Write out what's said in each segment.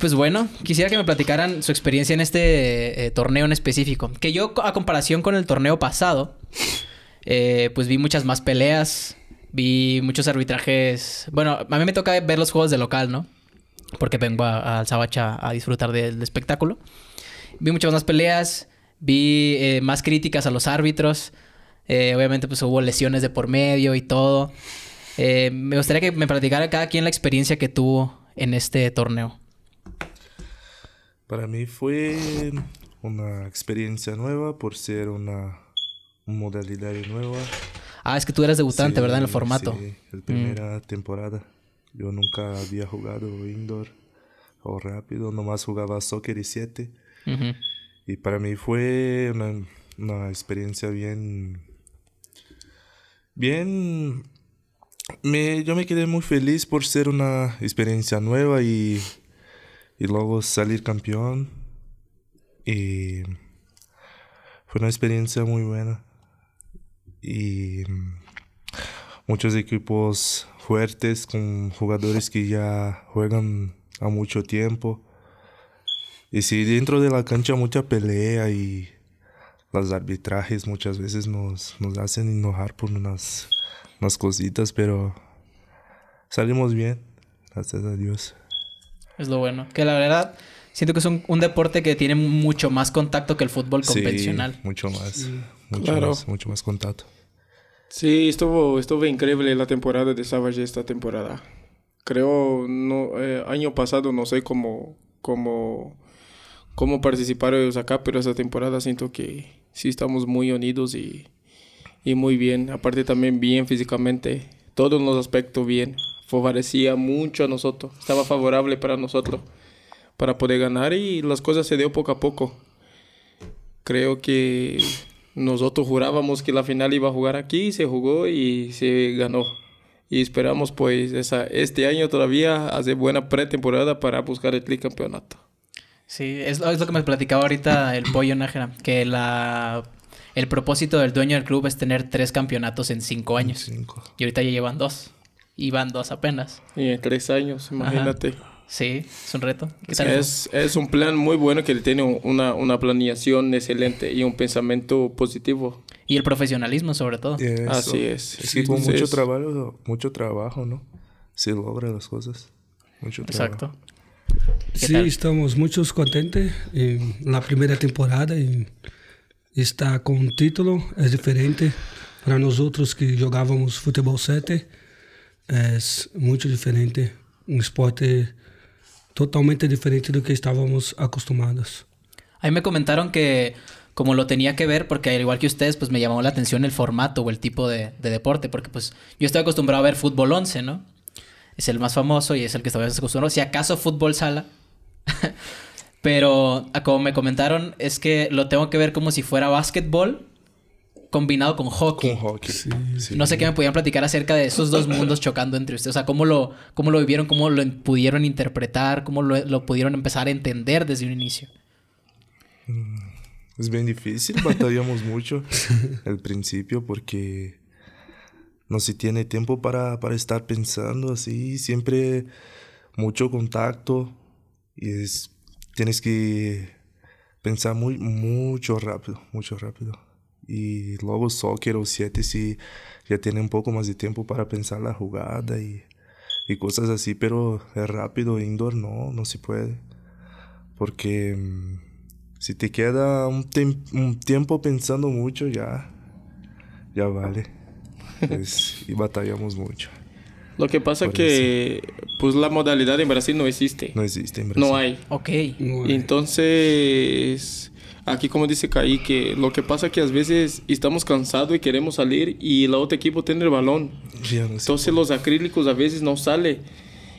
Pues bueno, quisiera que me platicaran su experiencia en este eh, torneo en específico. Que yo, a comparación con el torneo pasado, eh, pues vi muchas más peleas, vi muchos arbitrajes. Bueno, a mí me toca ver los juegos de local, ¿no? Porque vengo al Sabacha a disfrutar del espectáculo. Vi muchas más peleas, vi eh, más críticas a los árbitros. obviamente, pues hubo lesiones de por medio y todo. me gustaría que me platicara cada quien la experiencia que tuvo en este torneo. Para mí fue una experiencia nueva por ser una, modalidad nueva. Ah, es que tú eras debutante, ¿verdad? En el formato. Sí, la primera mm. temporada. Yo nunca había jugado indoor o rápido, nomás jugaba soccer y siete. Y para mí fue una, experiencia bien... Bien... Me, yo me quedé muy feliz por ser una experiencia nueva y y luego salir campeón. Y fue una experiencia muy buena. Y muchos equipos fuertes con jugadores que ya juegan a mucho tiempo. Y si dentro de la cancha mucha pelea y los arbitrajes muchas veces nos, nos hacen enojar por unas, unas cositas, pero salimos bien, gracias a Dios. Es lo bueno. Que la verdad, siento que es un, deporte que tiene mucho más contacto que el fútbol convencional. mucho más. Mucho más, mucho más contacto. Sí, estuvo, estuvo increíble la temporada de Savage esta temporada. Creo, no, eh, año pasado no sé cómo, cómo, cómo participaron ellos acá, pero esta temporada siento que sí estamos muy unidos y, y muy bien. Aparte también bien físicamente, todos los aspectos bien favorecía mucho a nosotros, estaba favorable para nosotros para poder ganar y las cosas se dio poco a poco. Creo que nosotros jurábamos que la final iba a jugar aquí, se jugó y se ganó. Y esperamos pues esa, este año todavía hacer buena pretemporada para buscar el campeonato. Sí, es, es, lo que me platicaba ahorita el Pollo Nájera, que la, el propósito del dueño del club es tener tres campeonatos en cinco años. Y ahorita ya llevan dos y van dos apenas. Y en tres años, imagínate. Sí, es un reto. Es, es, un plan muy bueno que tiene una, una planeación excelente y un pensamiento positivo. Y el profesionalismo sobre todo. Así es. Es con mucho trabajo, mucho trabajo, ¿no? Se logra las cosas. Mucho Exacto. Sí, estamos muy contentos en la primera temporada y está con un título, es diferente para nosotros que jugábamos fútbol 7 es muy diferente, un esporte totalmente diferente de lo que estábamos acostumbrados. Ahí me comentaron que como lo tenía que ver, porque al igual que ustedes, pues me llamó la atención el formato o el tipo de, deporte, porque pues yo estoy acostumbrado a ver fútbol 11, ¿no? Es el más famoso y es el que estaba acostumbrado. Si acaso fútbol sala. Pero como me comentaron, es que lo tengo que ver como si fuera básquetbol combinado con hockey. Con hockey. No sé qué me podían platicar acerca de esos dos mundos chocando entre ustedes. O sea, cómo lo, cómo lo vivieron, cómo lo pudieron interpretar, cómo lo, pudieron empezar a entender desde un inicio. Mm, es bien difícil, batallamos mucho al principio porque no se tiene tiempo para, para estar pensando así, siempre mucho contacto y es, tienes que pensar muy, mucho rápido, mucho rápido. Y luego soccer o 7 si ya tiene un poco más de tiempo para pensar la jugada y, y cosas así, pero es rápido, indoor no, no se puede. Porque mm, si te queda un, un, tiempo pensando mucho, ya, ya vale. y batallamos mucho. Lo que pasa es que pues la modalidad en Brasil no existe. No existe en Brasil. No hay. Ok. Entonces Aquí como dice Caí, que lo que pasa es que a veces estamos cansados y queremos salir y el otro equipo tiene el balón. Entonces los acrílicos a veces no sale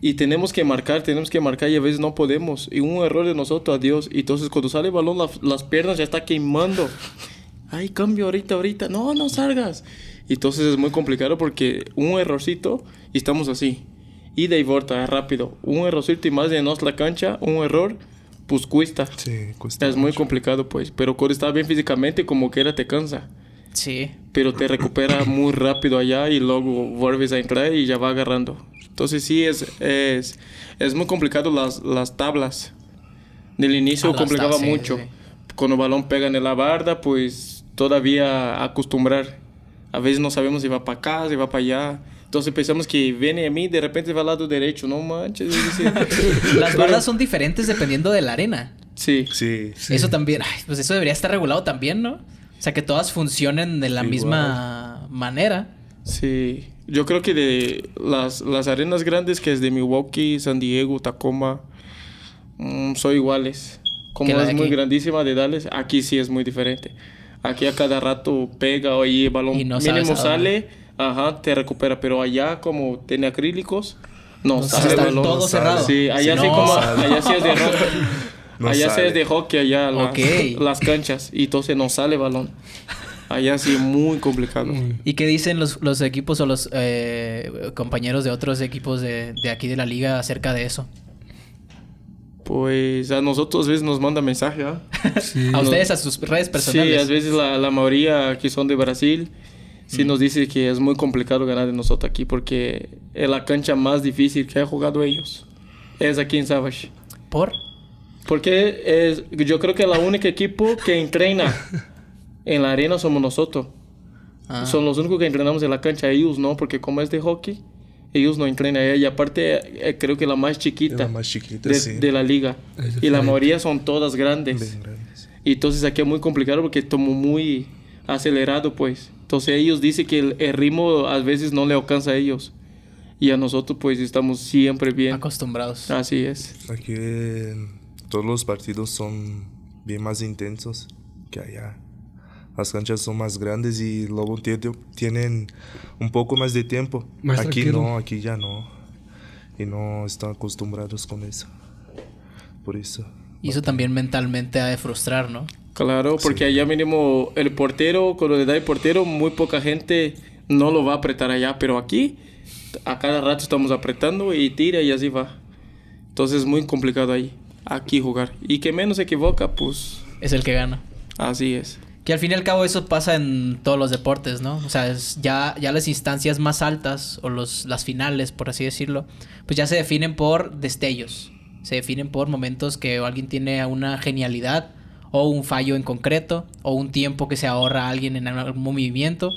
y tenemos que marcar, tenemos que marcar y a veces no podemos. Y un error de nosotros, adiós. Y entonces cuando sale el balón las piernas ya está quemando. Ay, cambio ahorita, ahorita. No, no salgas. Y entonces es muy complicado porque un errorcito y estamos así. Ida y vuelta, rápido. Un errorcito y más de nos la cancha, un error pues cuesta. Sí, cuesta. Es muy complicado, pues. Pero cuando estás bien físicamente, como que era te cansa. Sí. Pero te recupera muy rápido allá y luego vuelves a entrar y ya va agarrando. Entonces sí, es, es, es muy complicado las, las tablas. Del inicio Ah, complicaba tablas, sí, mucho. sí. Cuando el balón pega en la barda, pues todavía acostumbrar. A veces no sabemos si va para acá, si va para allá. Entonces pensamos que viene a mí, de repente va al lado derecho. No manches. Las bardas son diferentes dependiendo de la arena. Sí. Sí. Eso también, ay, pues eso debería estar regulado también, ¿no? O sea, que todas funcionen de la Igual. misma manera. Sí, yo creo que de las, las arenas grandes que es de Milwaukee, San Diego, Tacoma, mm, son iguales. Como es muy grandísima de Dallas, aquí sí es muy diferente. Aquí a cada rato pega el balón Y no mínimo sale, ajá, te recupera. Pero allá como tiene acrílicos, no, O sea, sale el está balón. todo no cerrado. Sí, allá No. sí como, sale. allá sí es de hockey. No allá sí es de hockey, allá las, Ok. las canchas. Y entonces no sale balón. Allá sí muy complicado. ¿Y qué dicen los, los equipos o los eh, compañeros de otros equipos de, de aquí de la liga acerca de eso? Pues a nosotros a veces nos manda mensaje, ¿ah? Sí. A ustedes, a sus redes Sí, personales. a veces la, la mayoría que son de Brasil sí Mm. nos dice que es muy complicado ganar de nosotros aquí porque es la cancha más difícil que han jugado ellos. Es aquí en Savage. ¿Por? Porque es, yo creo que la única equipo que entrena en la arena somos nosotros. Ah. Son los únicos que entrenamos en la cancha. Ellos no, porque como es de hockey, ellos no entrenan ahí. Y aparte, eh, creo que la más chiquita, La más chiquita, de, sí. de la liga. Es Y la mayoría son todas grandes. Bien grandes. Y entonces aquí es muy complicado porque estamos muy acelerado, pues. Entonces ellos dicen que el, el ritmo a veces no le alcanza a ellos. Y a nosotros pues estamos siempre bien. Acostumbrados. Así es. Aquí eh, todos los partidos son bien más intensos que allá. Las canchas son más grandes y luego tie- tienen un poco más de tiempo. Más aquí tranquilo. no, aquí ya no. Y no están acostumbrados con eso. Por eso. Y eso también mentalmente ha de frustrar, ¿no? Claro, porque allá mínimo el portero, cuando le da el portero, muy poca gente no lo va a apretar allá. Pero aquí, a cada rato estamos apretando y tira y así va. Entonces es muy complicado ahí, aquí jugar. Y que menos se equivoca, pues Es el que gana. así es. Que al fin y al cabo eso pasa en todos los deportes, ¿no? O sea, ya, ya las instancias más altas o los, las finales, por así decirlo, pues ya se definen por destellos. Se definen por momentos que alguien tiene una genialidad o un fallo en concreto o un tiempo que se ahorra a alguien en algún movimiento.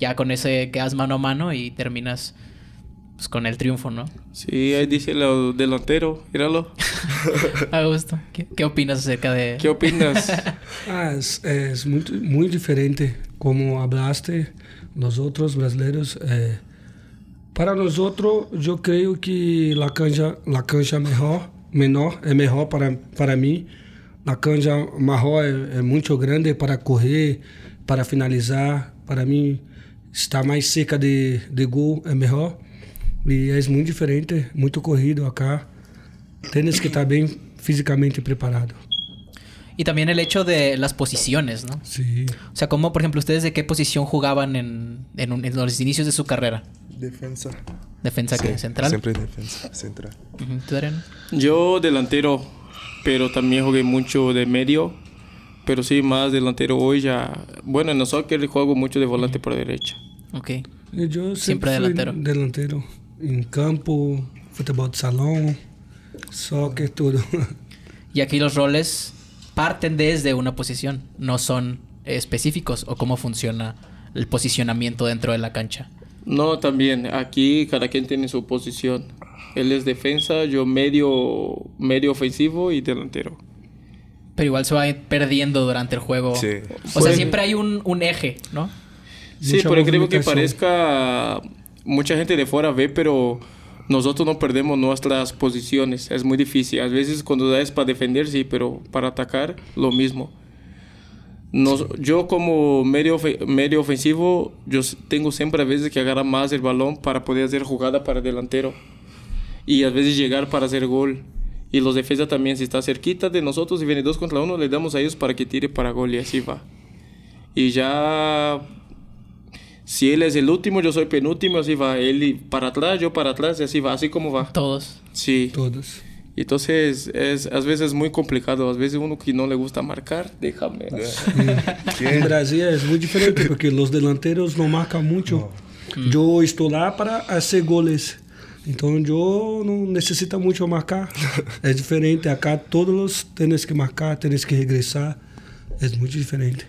Ya con ese quedas mano a mano y terminas pues, con el triunfo, ¿no? Sí, ahí dice el delantero, míralo. A gusto. ¿Qué, qué opinas acerca de...? ¿Qué opinas? Ah, es, es muy, muy diferente, como hablaste, nosotros brasileños. eh, para nosotros, yo creo que la cancha, la cancha mejor, menor es mejor para, para mí. La cancha mejor es, es mucho grande para correr, para finalizar. Para mí, está mais cerca de, de gol é melhor. E é muito diferente, muito corrido acá. Tienes que estar bem fisicamente preparado. Y también el hecho de las posiciones, ¿no? Sí. O sea, como por ejemplo, ¿ustedes de qué posición jugaban en, en, un- en los inicios de su carrera? Defensa. ¿Defensa Sí, que central? Siempre defensa central. ¿Tú, Adrián? Yo delantero, pero también jugué mucho de medio. Pero sí, más delantero hoy ya. Bueno, en el soccer juego mucho de volante por derecha. Ok. E Eu Sempre sempre, fui delantero. delantero. Em campo, futebol de salão, soccer, tudo. Y aquí los roles parten desde una posición, no son específicos o cómo funciona el posicionamiento dentro de la cancha. No, también. Aquí cada quien tiene su posición. Él es defensa, yo medio, medio ofensivo y delantero. Pero igual se va perdiendo durante el juego. Sí. O sea, Pues- siempre hay un, un eje, ¿no? Sí, Mucha pero creo que parezca mucha gente de fuera ve, pero nosotros no perdemos nuestras posiciones. Es muy difícil. A veces cuando es para defender, sí, pero para atacar, lo mismo. Nos- Yo como medio, medio ofensivo, yo tengo siempre a veces que agarrar más el balón para poder hacer jugada para delantero. Y a veces llegar para hacer gol. Y los defensas también, si está cerquita de nosotros y viene dos contra uno, le damos a ellos para que tire para gol y así va. Y ya si él es el último, yo soy penúltimo, así va. Él y para atrás, yo para atrás, y así va, así como va. Todos. Sí. Todos. Entonces, es, a veces muy complicado. A veces uno que no le gusta marcar, déjame. Em Brasil é muito diferente, porque os delanteros não marcam muito. Eu estou lá para fazer goles. Então eu não necessita muito marcar. É diferente. Acá todos tens que marcar, tens que regressar. É muito diferente.